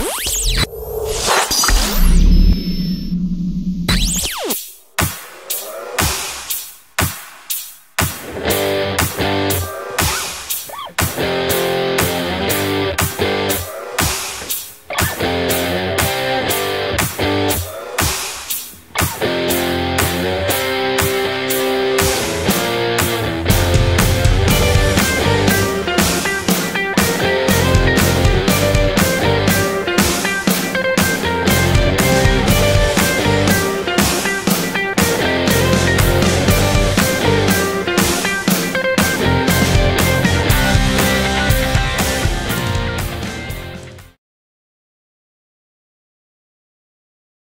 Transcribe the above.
Bye.